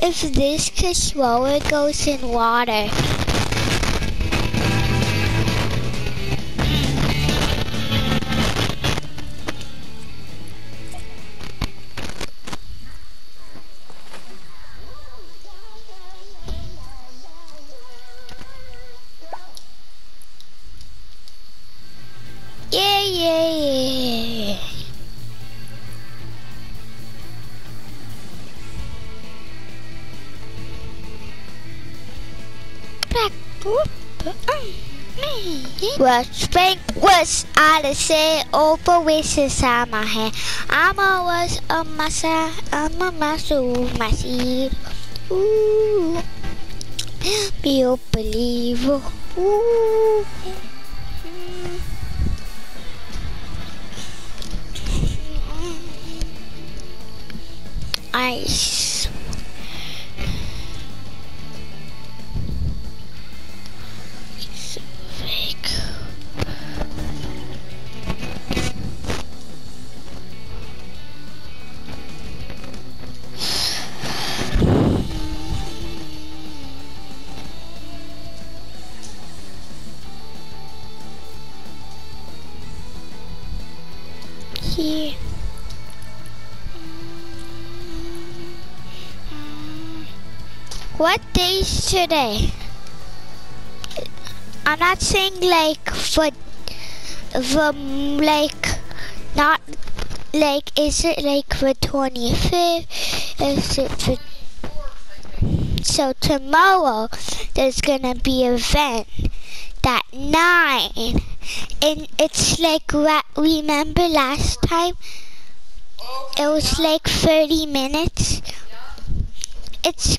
if this controller goes in water. Sprinkles ailesi overwisi sama hai I'm a master of my masir Ooh. Be a believer. Ooh. Ice. What day is today? I'm not saying like for the like not like is it like the 25th? Is it for so tomorrow there's gonna be an event at nine and it's like remember last time it was like 30 minutes it's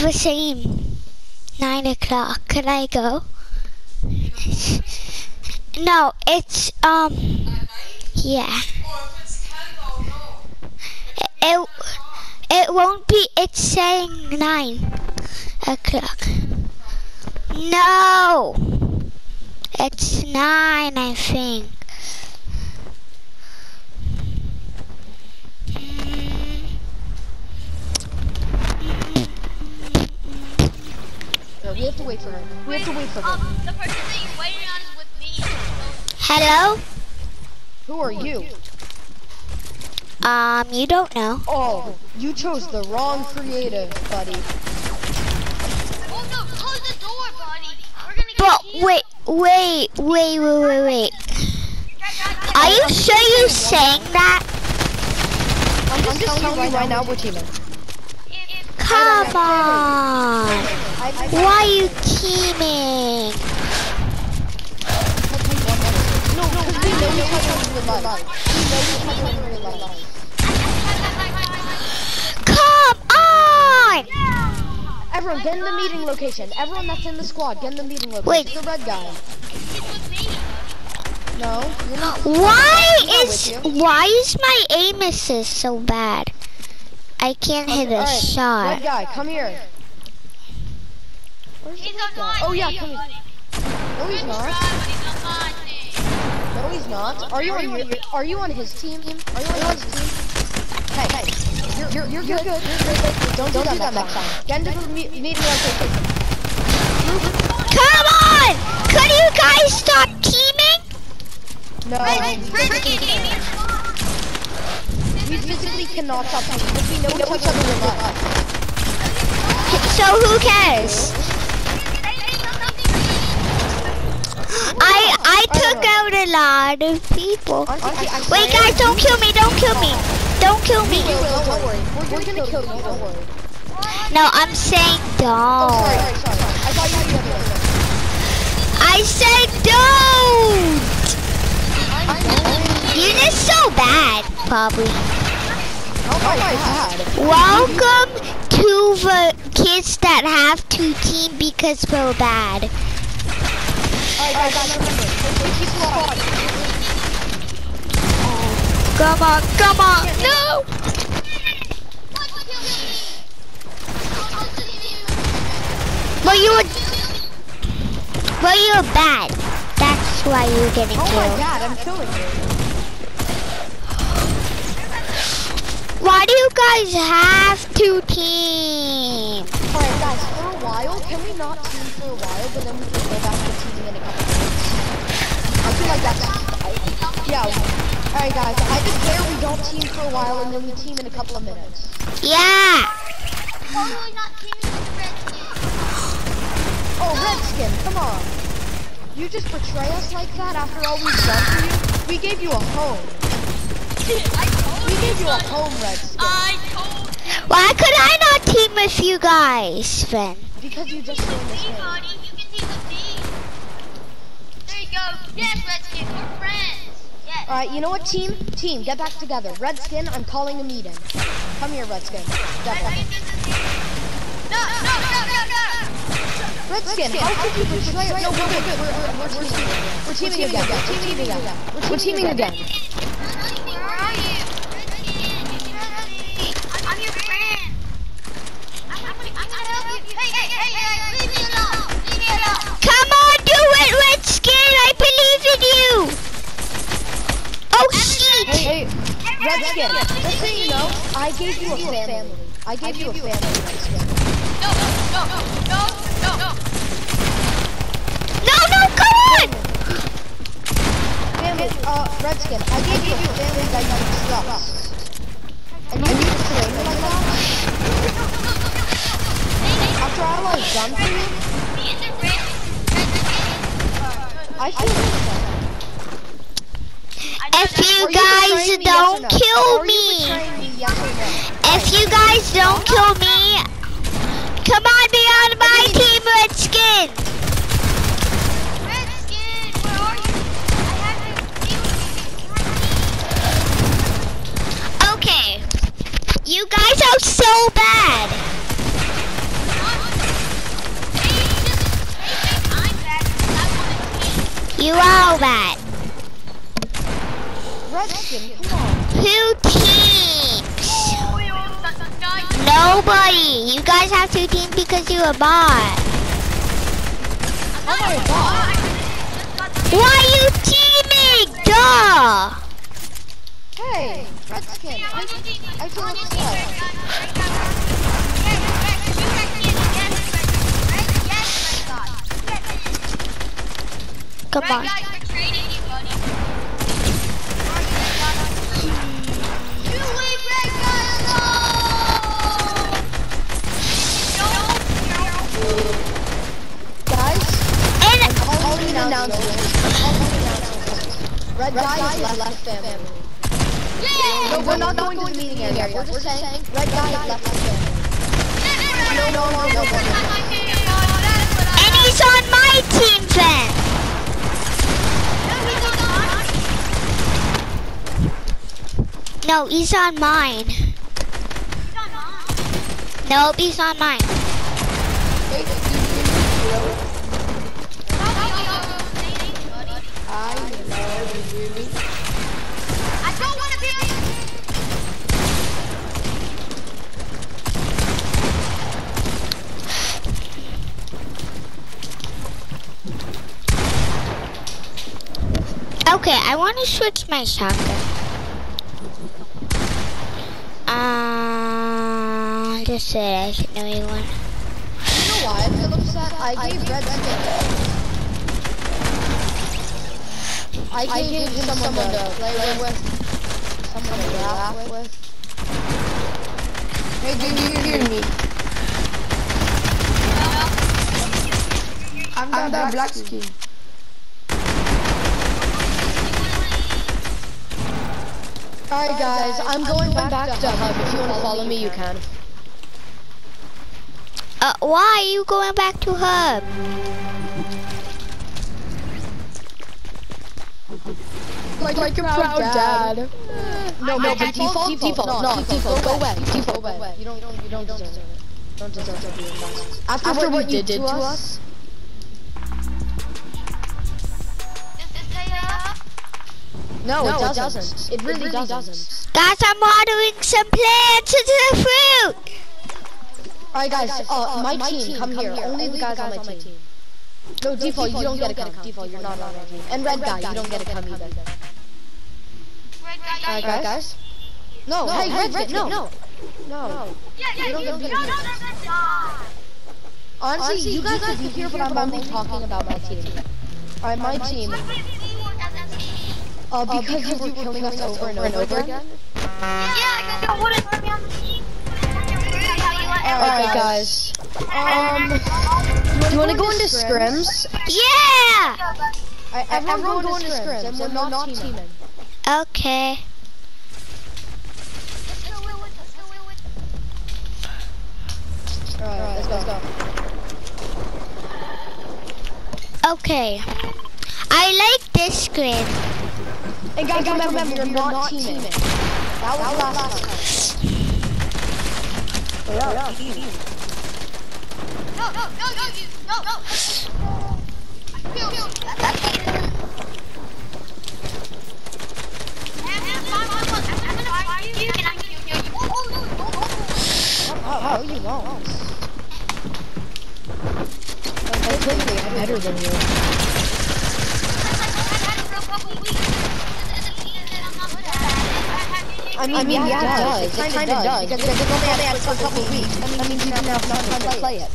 the same. Nine o'clock. Can I go? No, it's um. Yeah. It it won't be. It's saying nine o'clock. No. It's nine, I think. No, we have to wait for her. We have to wait for her. Um, the person that you're waiting on is with me. Hello. Who are you? Um, you don't know. Oh, you chose the wrong creative, buddy. Oh no, close the door, buddy. We're gonna But wait, wait, wait, wait, wait, wait. Are you sure you're saying that? I'm just, telling you right now we're teaming. Come on. Why are you teaming? no, because we know each other in real life. We know each other in real life. Come on. Everyone, get in the meeting location. Everyone that's in the squad, get in the meeting location. Wait. The red guy. It's with me. No, you're not. Why is why is my aim assist so bad? I can't hit a Alright, shot. Red guy, come here. Where's the He's red guy? Oh yeah, come here. No, he's not. try, but he's on my team. No, he's not. Are you on your? Are you on his team? Are you on his team? Hey, hey, you're you're you're good. You're good. Don't, do that next time. Get into the me- meeting location. Come on! Could you guys stop teaming? No, Freaking idiot. We physically cannot stop teaming because we know each other in life. So who cares? I I took out a lot of people. Wait guys, don't kill me, don't kill me. Don't kill me. Don't worry. We're, we're gonna kill you. Don't worry. No, I'm saying don't. Oh, sorry, sorry. I thought you had the other one. I said don't. You're just so bad, probably. Oh. Welcome to the kids that have to team because we're bad. Come on, come on. No. Well, you were, well, you were bad. That's why you were getting Oh my killed. god, I'm killing you. Why do you guys have two teams? Alright guys, for a while, can we not team for a while, but then we can go back to teaming in a couple minutes? I feel like that's, I, yeah. Alright guys, I just declare we don't team for a while and then we team in a couple of minutes. Yeah. Totally not teaming with Redskin. Oh, Redskin, come on. You just betray us like that after all we've done for you? We gave you a home. I told We you, gave you a son. home, Redskin. I told you. Why could I not team with you guys, then? Because you just Team joined with this me, game. buddy. You can team with me. There you go. Yes, Redskin, we're friends. Yes. Alright, you know what, team? Team, get back together. Redskin, I'm calling a meeting. Come here, Redskin. Step How up. you do this here? No, no, no, no, no. Redskin, how could you betray us? No, we're good. We're, we're, we're, we're teaming. We're teaming again. We're teaming again. We're teaming again. You. Oh, shit. Hey, Redskin, just so you know, I gave you a family. I gave you a family, Redskin. No, no, no, no, no, no. No, no, no, come on. Family, uh, Redskin, I gave you a family that you can. And you me like that? After all I've done for you? Me and the red, I If you guys betraying me, yes or don't kill me, me, yes no? if you guys don't kill me, come on, be on my team, Redskin. Redskin, where are you? I have to deal with you. Okay. You guys are so bad. You are bad. Redskin, come on. Two teams. Nobody. You guys have two teams because you're a bot. I'm a bot. Why are you teaming? Duh. Hey, Redskin, I, I feel upset. Come on. Announcement. Red Guy has left the family. Yeah! No, we're not going to the meeting area. We're just saying Red Guy has left family. No, no, no, no, no. and he's on my team then. No, he's on mine. Nope, he's on mine. Okay, I want to switch my shotgun. Uh, just it. I should know you one. You know why I feel upset? I gave Red Skin. I gave, him someone, to play with, someone to laugh with. Hey, do you hear me? I'm the, black skin. Alright guys, I'm going back, to Hub. If you want to follow me, you can. Uh, why are you going back to Hub? Like, like a proud, dad. No, no, but default, default, no, default, go away, default, go away. You don't, you don't, you don't deserve it. Don't deserve to be in. After, After what, you did, to us, no, it doesn't. It really, doesn't. Guys, I'm watering some plants into the fruit. Alright guys, uh, my, team, come, here. Only the guys, on my team. No, default, you don't get a come. Default, you're not on my team. And red guy, you don't get a come either. Alright guys. No, hey, Red, Red, no. No. No. Yeah, yeah, You don't you get don't to get do to this. die. Honestly, you guys can be here, but I'm only talking about my team. Alright, my team. Team? Uh, because you were killing us over and over and over again. Yeah, because you wouldn't put me on the team. Alright, guys. Um, do you want to go into scrims? Yeah. Alright, everyone go into scrims, and we're not teaming. Okay. Let's go with it, let's go with it. Alright, let's go. Okay. I like this screen. And guys, guys remember, you're not teaming. teaming. That was that was last time. time. Yeah, yeah. No, no, no, no, you, no, no. I feel you. That's it. And- and find my one. I'm gonna you I'm gonna kill you. Oh, oh, oh, oh, oh. Oh, oh, you won't. I'm better than you. I mean, yeah, it does. It kind of does. Because it's only had for a couple weeks. That means you didn't have enough time to play it.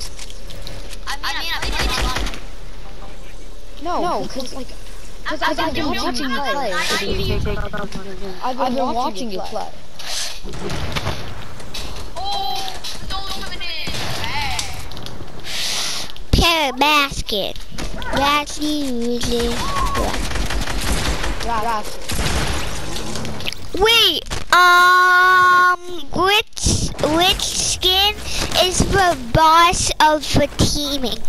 No, no, because like, because I've been watching you play. I've been watching you play. Pair basket. That's usually. Wait. Um. Which which skin is the boss of the teaming?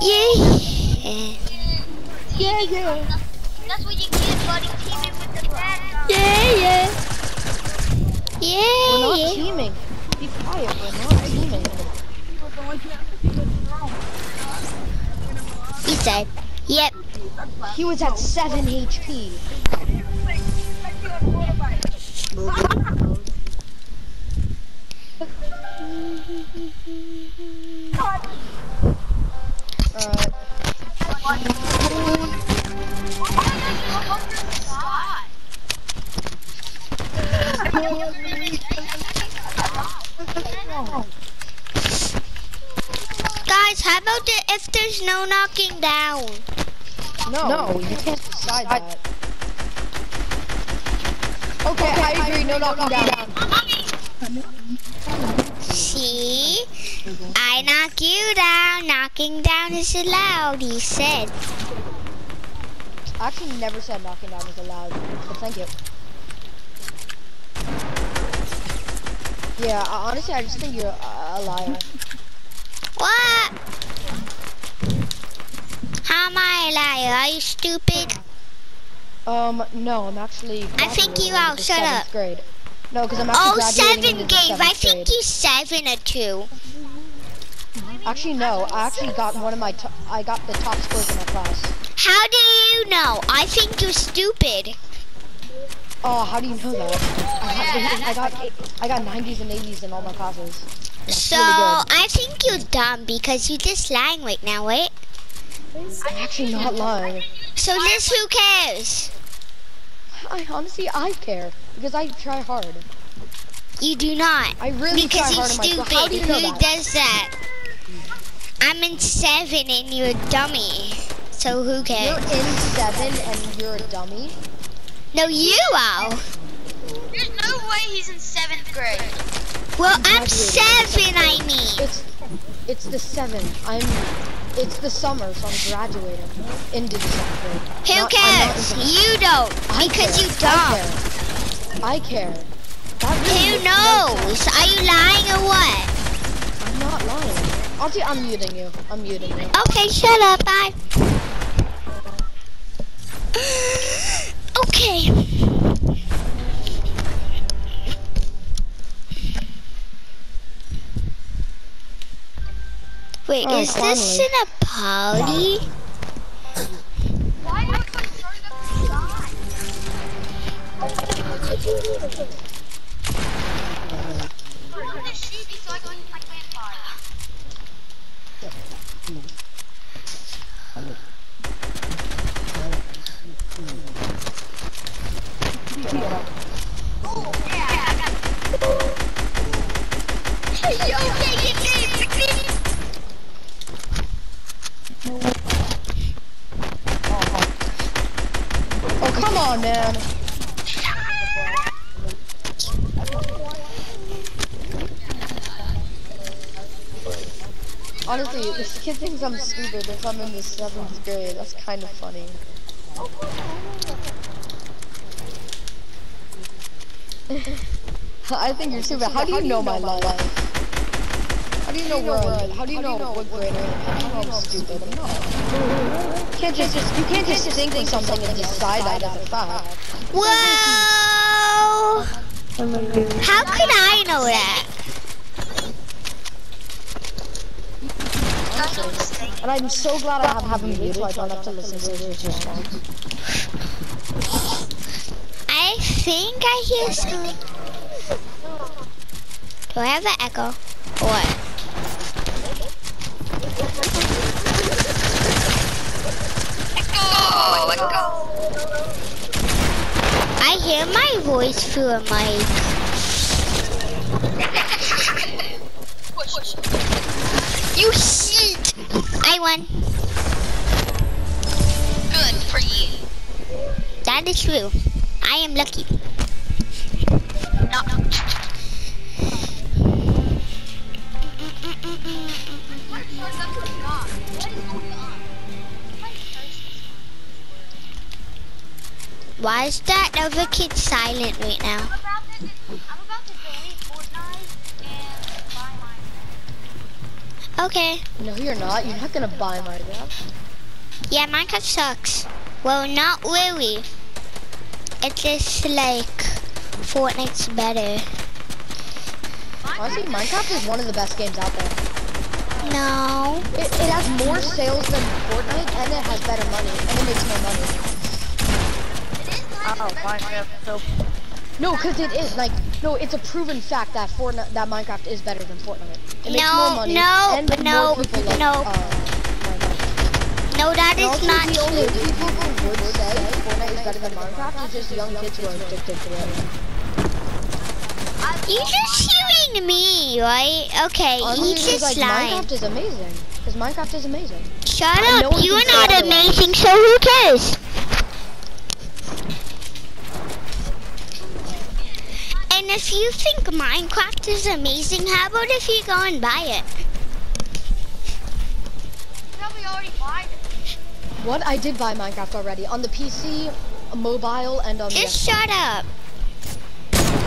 Yeah. Yeah, yeah. That's what you get, buddy, teaming with the bad guy. Yeah, yeah. We're Yeah, not yeah. teaming. Be quiet, we're not teaming. He said, yep. He was at 7 HP. Alright. Guys, how about the, if there's no knocking down? No, no you can't decide that. Okay, I agree, no knocking down. See? I knock you down. Knocking down is allowed, he said. I actually never said knocking down was allowed, but thank you. Yeah, honestly, I just think you're a, a liar. What? How am I a liar? Are you stupid? Um, no, I'm actually. I think you are. Shut up. Grade. No, because I'm actually Oh, seven Gabe. I think grade. you seven or two. Actually, no. I actually got one of my. I got the top scores in my class. How do you know? I think you're stupid. Oh, how do you know that? I got, I got, I got 90s and 80s in all my classes. That's So really. I think you're dumb because you're just lying right now, right? I'm actually not lying. So this who cares? I honestly, I care because I try hard. You do not. I really because try you're hard my school. stupid. How do you who that? does that? I'm in seven and you're a dummy. So who cares? You're in seven and you're a dummy. No, you are. There's no way he's in seventh grade. Well, I'm seven, I mean. It's, it's the seventh. I'm, it's the summer, so I'm graduating into the seventh grade. Who Not- cares? You don't. Because you don't. I care. I care. That really Who makes no knows? Are you lying or what? I'm not lying. Auntie, I'm muting you. I'm muting you. Okay, shut up. Bye. Okay. Wait, Oh, is this in a party? Why are you starting up to die? I'm gonna shoot you so I can Oh, come on, man. Oh, Honestly, this kid thinks I'm stupid if I'm in the seventh grade. That's kind of funny. I think you're stupid. How do you know my life? How do you know where I'm How do you know what grade? How do you know I'm stupid? I'm not. You can't just, you can't just think of something and decide that as a fact. Whoa! How could I know that? And I'm so glad I have, have him muted so I don't have to listen to his response. I think I hear some. Do I have an echo? Or what? I hear my voice through a mic. You shit! I won. Good for you. That is true. I am lucky. No, Why is that other kid silent right now? I'm about to, I'm about to delete Fortnite and buy mine. Okay. No, you're not. You're not gonna buy Minecraft. Yeah, Minecraft sucks. Well, not really. It's just like Fortnite's better. Honestly, Minecraft is one of the best games out there. No. It, it has more sales than Fortnite, and it has better money, and it makes more money. Oh, Minecraft so No, because it is like no, it's a proven fact that Fortnite, that Minecraft is better than Fortnite. It makes No, more money, no, and no, more people like, no. uh, No, that And is also, not the only true. people who would say Fortnite is better than Minecraft is just young kids who are addicted to it. You just hearing me, right? Okay, Honestly, eat because, like slime. Minecraft is amazing. Because Minecraft is amazing. Shut I up. we You're not amazing, so who cares? And if you think Minecraft is amazing, how about if you go and buy it? Probably already bought it. What? I did buy Minecraft already on the PC, mobile, and on the Just Xbox. shut up.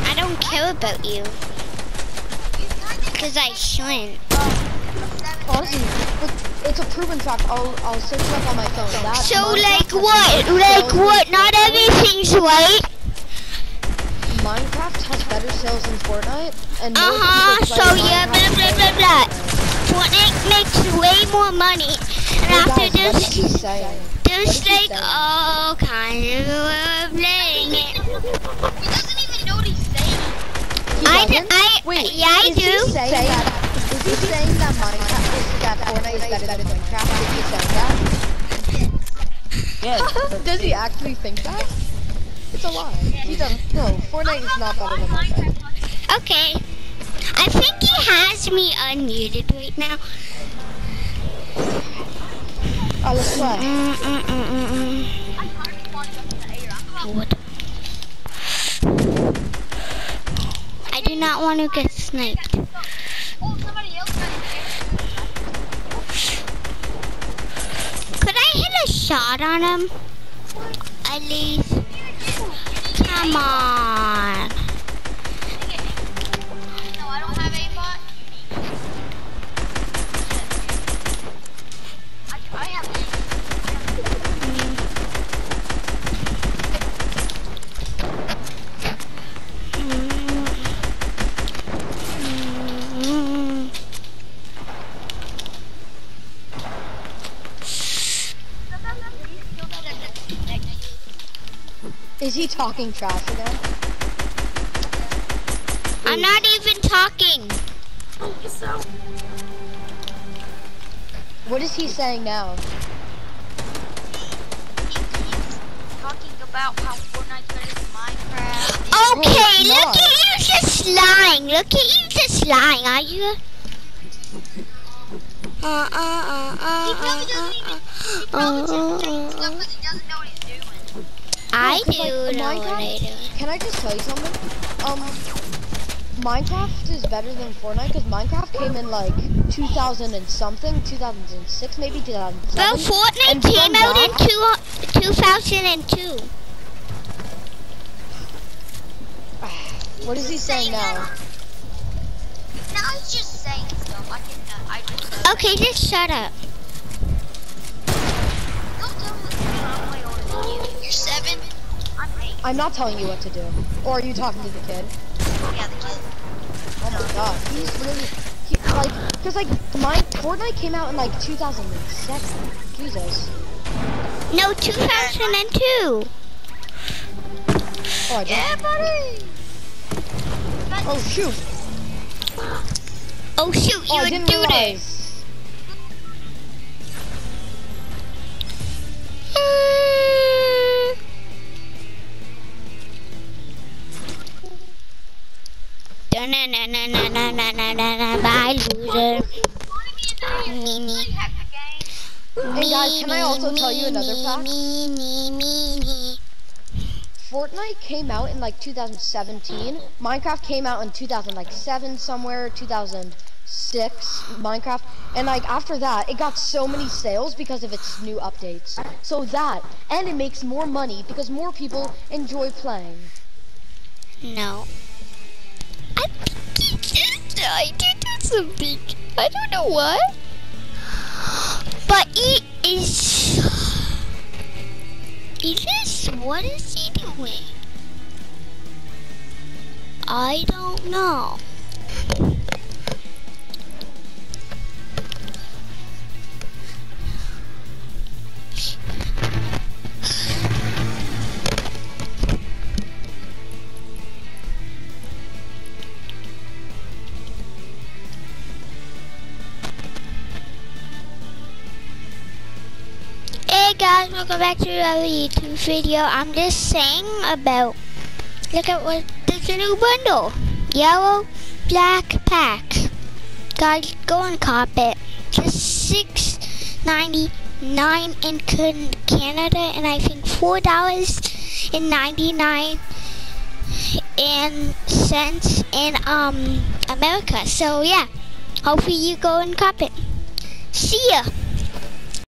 I don't care about you. Because I shouldn't. Honestly, it's a proven fact. I'll I'll search it up on my phone. That So Minecraft like what? Like what? Not everything's right. Minecraft better sales than Fortnite, and more Uh-huh, so yeah, blah, blah, blah, blah. Fortnite. Fortnite makes way more money. And Hey, after guys, what is this, he saying? there's what is he like saying? all kinds of playing it. He doesn't even know what he's saying. He I, d- I, Wait, yeah, I is he do. saying that? Is he saying that Minecraft is that Fortnite is better than Minecraft? Is he saying that? yes. Does he actually think that? It's a lie. He doesn't. No, Fortnite is not better than Minecraft. Okay. I think he has me unmuted right now. Oh, let's play. Mm, mm, mm, mm. I hardly want to go to the air. I'm What? I do not want to get sniped. Somebody else got it. Could I hit a shot on him? At least. Come on. Is he talking trash again? I'm not even talking. What is he saying now? Talking about how Fortnite's better than Minecraft. Okay, it's look not. at you just lying. Look at you just lying, are you? Uh, uh, uh, uh, He probably uh, doesn't even. uh, He probably uh, just saying uh, stuff uh. because he doesn't know what he's doing. I No, do like, know I Minecraft-. Can I just tell you something? Um, Minecraft is better than Fortnite because Minecraft came in like 2000 and something, 2006 maybe, 2007. Well, Fortnite And came out in two, 2002. What is he saying now? Now he's just saying stuff. I can. Uh, I just. Okay, just shut up. Don't tell me what to do. I'm way older than you. You're seven. I'm eight. I'm not telling you what to do. Or are you talking to the kid? Yeah, the kid. Oh my god, he's really, he, like, cause like, my, Fortnite came out in like 2007. Jesus. No, 2002. Oh, I Yeah, don't. buddy. Oh shoot. Oh shoot, oh, you Oh, I you didn't do this. realize. Bye, loser. Me, me. Hey guys, can I also tell you another fact? Me, me, me, me. Fortnite came out in like 2017. Minecraft came out in 2007 somewhere, 2006. Minecraft, and like after that, it got so many sales because of its new updates. So that, and it makes more money because more people enjoy playing. No. I just I did do something. I don't know what. But he is. He just. What is he doing? I don't know. Welcome back to another YouTube video. I'm just saying about look at what there's a new bundle. Yellow black packs. Guys, go and cop it. Just six ninety nine in Canada and I think four dollars and ninety nine and cents in um America. So yeah. Hopefully you go and cop it. See ya.